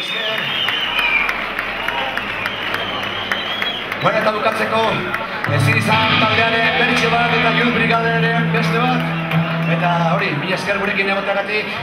esker. Bueno, eta bukatzeko, ezin izan taldearen bertxe bat eta Youth Brigadearen beste bat. Eta hori, mila esker gurekin egotagatik.